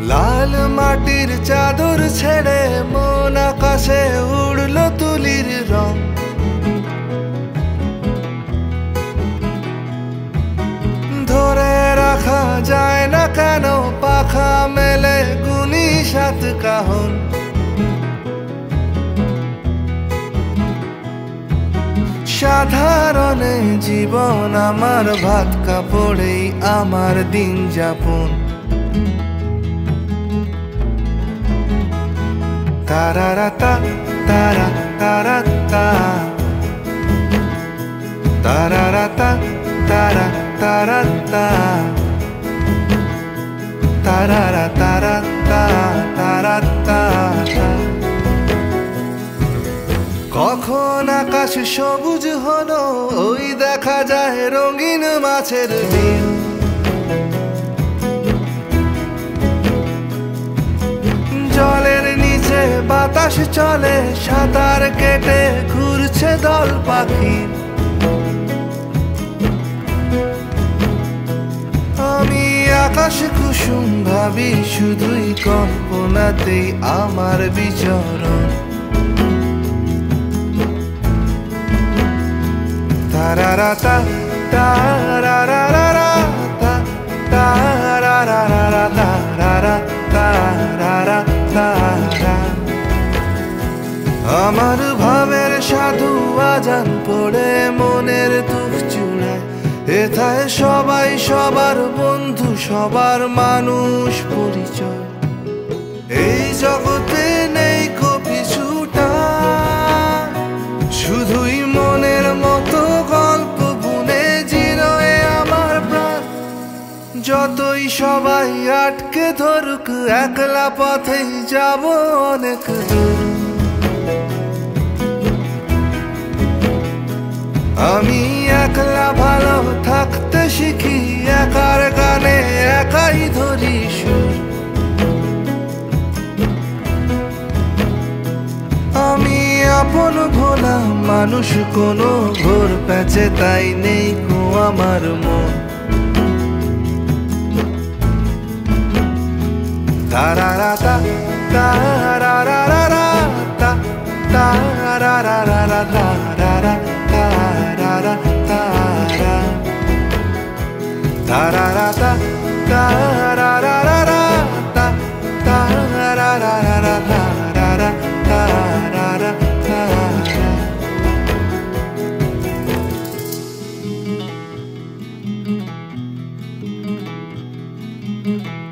লাল মাটির চাদর ছেড়ে মন আকাশে উড়লো তুলির রং। ধরে রাখা যায় না কেন, পাখা মেলে গুনি সাত কাহন। সাধারণে জীবন আমার ভাত কাপড়েই আমার দিন যাপন। তারারাতা তারা তারা তারারাতা তারা তারা তা তারারা তারা তা তারা কখন আকাশ সবুজ হলো, ওই দেখা যায় রঙিন মাছের দিন চলে, সাঁতার কেটে ঘুরছে দল পাখি। আমি আকাশ কুসুম ভাবি, শুধুই কল্পনাতেই আমার বিচরণ। তারারাতা তারারারা আমার ভাবের সাধু আজান পড়ে মনের দুঃখ চূড়ায় এথায় সবাই সবার বন্ধু, সবার মানুষ পরিচয়। এই জগতে নেই কপি ছুটা। শুধুই মনের মতো গল্প বুনে জিরোয় আমার প্রাণ। যতই সবাই আটকে ধরুক, একলা পথেই যাব অনেক দূর। আপন ভোলা, মানুষ কোনো ঘোর প্যাচে তাই নেই কো আমার মন। তারারারা তা তারারা তারারা, তারা। তারারাতা, তারারারা Mm-hmm.